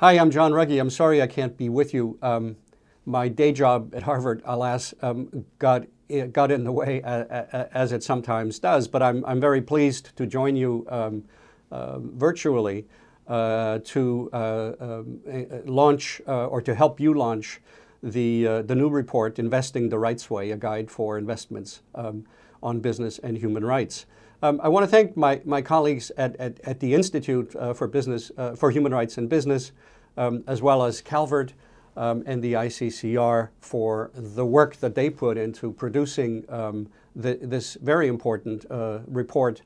Hi, I'm John Ruggie. I'm sorry I can't be with you. Um, my day job at Harvard, alas, um, got got in the way as it sometimes does. But I'm I'm very pleased to join you um, uh, virtually uh, to uh, um, launch uh, or to help you launch the uh, the new report, "Investing the Rights Way: A Guide for Investments um, on Business and Human Rights." Um, I want to thank my, my colleagues at, at, at the Institute uh, for Business uh, for Human Rights and Business, um, as well as Calvert um, and the ICCR for the work that they put into producing um, the, this very important uh, report.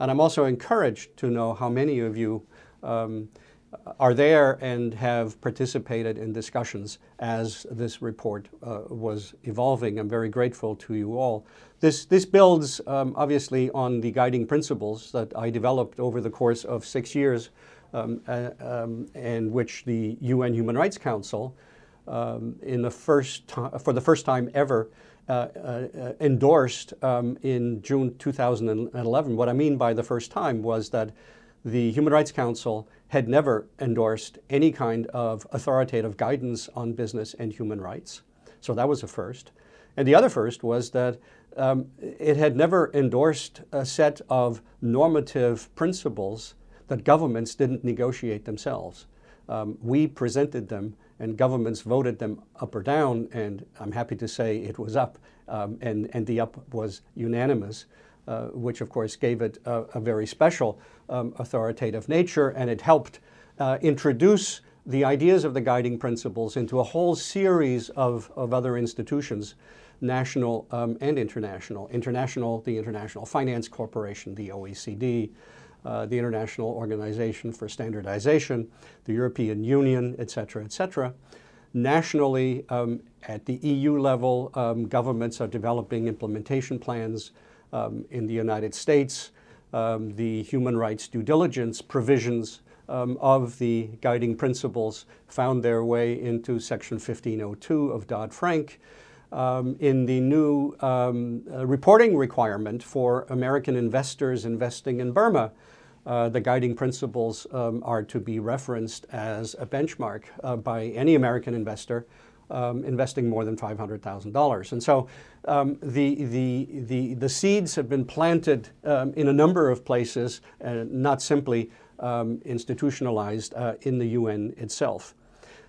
And I'm also encouraged to know how many of you um, are there and have participated in discussions as this report uh, was evolving. I'm very grateful to you all. This, this builds um, obviously on the guiding principles that I developed over the course of six years um, uh, um, and which the UN Human Rights Council um, in the first for the first time ever uh, uh, endorsed um, in June 2011. What I mean by the first time was that the Human Rights Council had never endorsed any kind of authoritative guidance on business and human rights. So that was a first. And the other first was that um, it had never endorsed a set of normative principles that governments didn't negotiate themselves. Um, we presented them and governments voted them up or down, and I'm happy to say it was up, um, and, and the up was unanimous. Uh, which of course gave it a, a very special um, authoritative nature, and it helped uh, introduce the ideas of the guiding principles into a whole series of, of other institutions, national um, and international. International, the International Finance Corporation, the OECD, uh, the International Organization for Standardization, the European Union, et cetera, et cetera. Nationally, um, at the EU level, um, governments are developing implementation plans um, in the United States, um, the human rights due diligence provisions um, of the guiding principles found their way into Section 1502 of Dodd-Frank. Um, in the new um, uh, reporting requirement for American investors investing in Burma, uh, the guiding principles um, are to be referenced as a benchmark uh, by any American investor um, investing more than $500,000. And so um, the, the, the, the, seeds have been planted um, in a number of places, uh, not simply um, institutionalized uh, in the UN itself.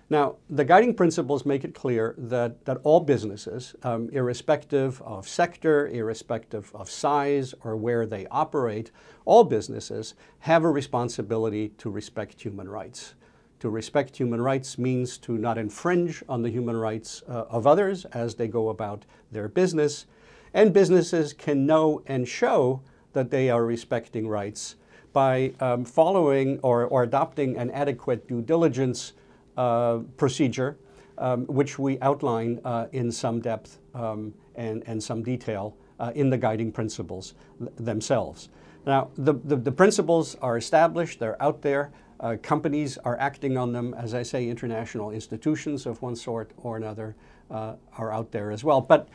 Now, the guiding principles make it clear that, that all businesses, um, irrespective of sector, irrespective of size or where they operate, all businesses have a responsibility to respect human rights. To respect human rights means to not infringe on the human rights uh, of others as they go about their business. And businesses can know and show that they are respecting rights by um, following or, or, adopting an adequate due diligence uh, procedure, um, which we outline uh, in some depth um, and, and some detail uh, in the guiding principles themselves. Now, the, the, the, principles are established, they're out there. Uh, companies are acting on them. As I say, international institutions of one sort or another uh, are out there as well. But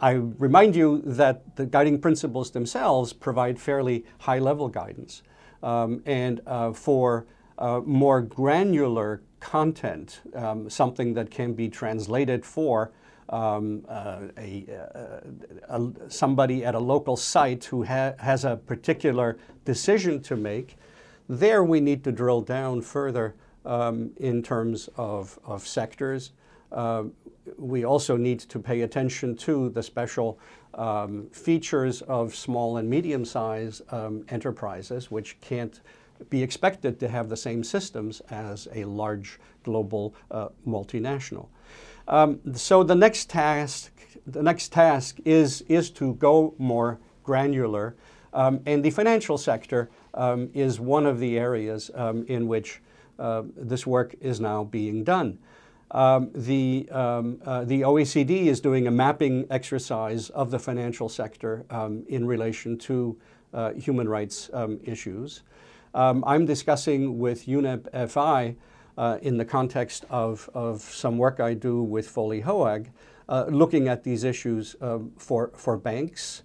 I remind you that the guiding principles themselves provide fairly high level guidance. Um, and uh, for uh, more granular content, um, something that can be translated for um, uh, a, a, a, somebody at a local site who ha has a particular decision to make, there we need to drill down further um, in terms of, of sectors. Uh, we also need to pay attention to the special um, features of small and medium-sized um, enterprises, which can't be expected to have the same systems as a large global uh, multinational. Um, so the next task, the next task is, is to go more granular um, and the financial sector um, is one of the areas um, in which uh, this work is now being done. Um, the, um, uh, the OECD is doing a mapping exercise of the financial sector um, in relation to uh, human rights issues. I'm discussing with UNEP FI uh, in the context of, of some work I do with Foley Hoag, uh, looking at these issues for, for banks,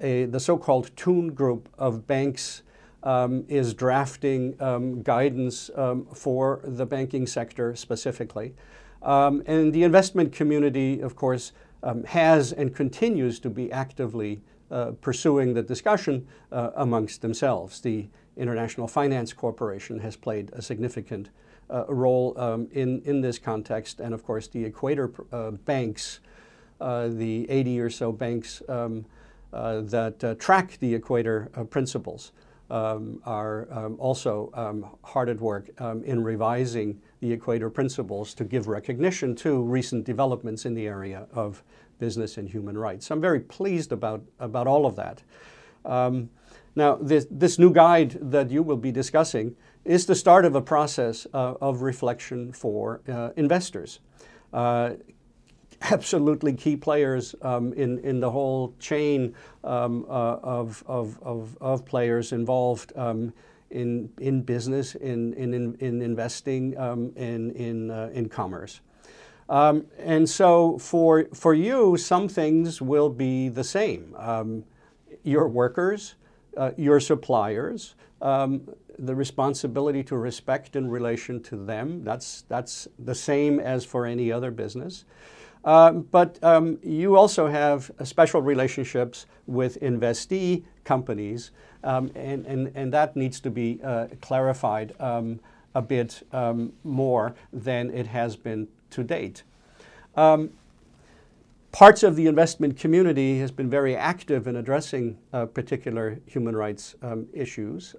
a, the so-called Thun group of banks um, is drafting um, guidance um, for the banking sector specifically. Um, and the investment community, of course, um, has and continues to be actively uh, pursuing the discussion uh, amongst themselves. The International Finance Corporation has played a significant uh, role um, in, in this context, and of course the Equator uh, banks, uh, the 80 or so banks that track the Equator principles um, are um, also um, hard at work um, in revising the Equator Principles to give recognition to recent developments in the area of business and human rights. I'm very pleased about, about all of that. Um, now, this, this new guide that you will be discussing is the start of a process uh, of reflection for uh, investors. Uh, absolutely key players um, in, in the whole chain um, uh, of, of, of, of, players involved um, in, in business, in, in, in investing, um, in, in, uh, in commerce. Um, and so for, for you, some things will be the same. Um, your workers, uh, your suppliers, the responsibility to respect in relation to them, that's, that's the same as for any other business. Um, but um, you also have special relationships with investee companies, um, and, and, and that needs to be uh, clarified um, a bit um, more than it has been to date. Um, parts of the investment community has been very active in addressing uh, particular human rights issues,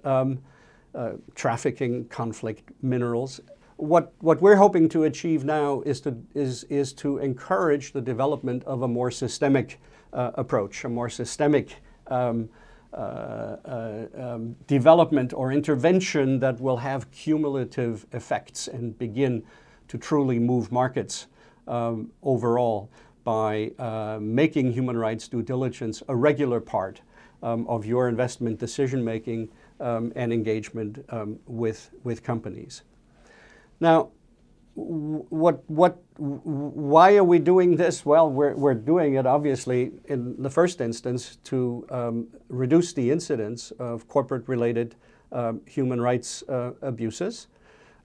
uh, trafficking, conflict, minerals, what, what we're hoping to achieve now is to, is, is to encourage the development of a more systemic uh, approach, a more systemic um, uh, uh, um, development or intervention that will have cumulative effects and begin to truly move markets um, overall by uh, making human rights due diligence a regular part um, of your investment decision making um, and engagement um, with, with companies. Now, what, what, why are we doing this? Well, we're, we're doing it obviously in the first instance to um, reduce the incidence of corporate related um, human rights uh, abuses.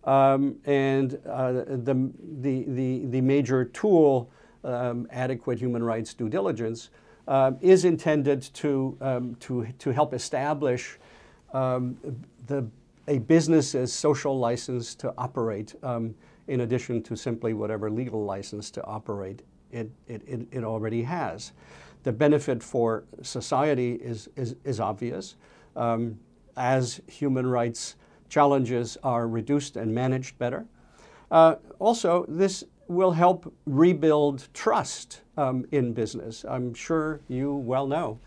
Um, and uh, the, the, the, the, major tool, um, adequate human rights due diligence, uh, is intended to, um, to, to help establish um, the a business's social license to operate um, in addition to simply whatever legal license to operate it, it, it, it already has. The benefit for society is, is, is obvious. Um, as human rights challenges are reduced and managed better. Uh, also, this will help rebuild trust um, in business. I'm sure you well know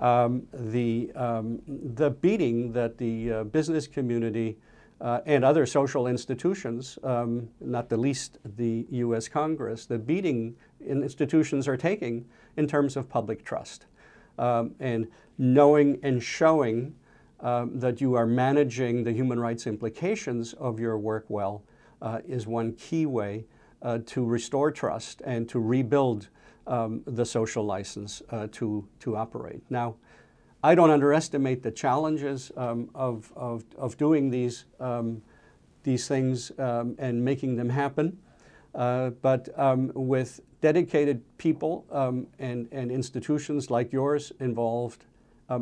um, the, um, the beating that the uh, business community uh, and other social institutions, um, not the least the U.S. Congress, the beating institutions are taking in terms of public trust. Um, and knowing and showing um, that you are managing the human rights implications of your work well uh, is one key way uh, to restore trust and to rebuild um, the social license uh, to, to operate. Now, I don't underestimate the challenges um, of, of, of doing these, um, these things um, and making them happen. Uh, but um, with dedicated people um, and, and institutions like yours involved,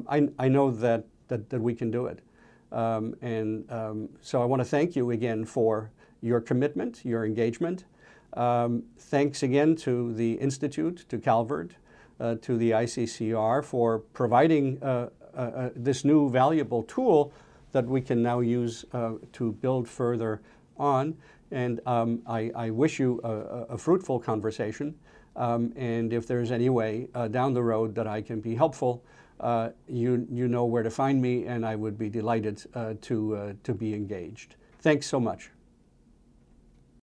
I, I know that, that, that we can do it. and so I want to thank you again for your commitment, your engagement, um, thanks again to the Institute, to Calvert, uh, to the ICCR for providing uh, uh, uh, this new valuable tool that we can now use uh, to build further on. And um, I, I, wish you a, a fruitful conversation. Um, and if there's any way uh, down the road that I can be helpful, you, you know where to find me, and I would be delighted to, to be engaged. Thanks so much.